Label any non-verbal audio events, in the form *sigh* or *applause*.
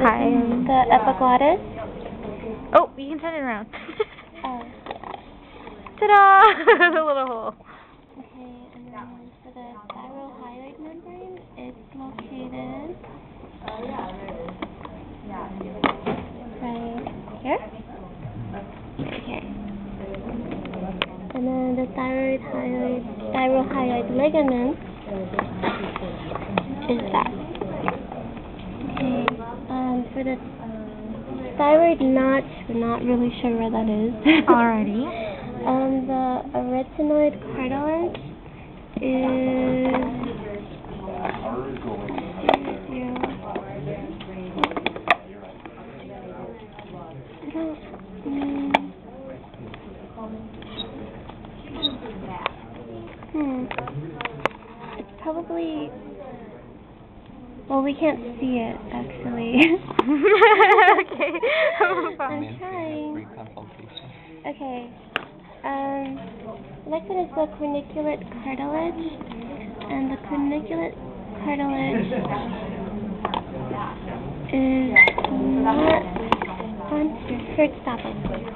Hi. The epiglottis. Oh, you can turn it around. *laughs* Oh, Ta-da! *laughs* the little hole. okay, and then for the thyrohyoid membrane, it's located right here. Right here. And then the thyroid hyoid, thyrohyoid ligament is that. Um, for the thyroid notch, we're not really sure where that is. *laughs* Alrighty. Um, the arytenoid cartilage is zero. I don't. Mm, hmm. It's probably. Well, we can't see it actually. *laughs* okay. *laughs* I'm trying. Okay. Um, next one is the corniculate cartilage, and the corniculate cartilage is not on. First, stop it.